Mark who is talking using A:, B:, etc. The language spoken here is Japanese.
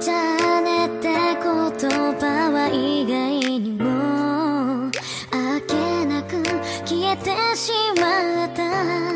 A: じゃねって言葉は意外にもあけなく消えてしまった。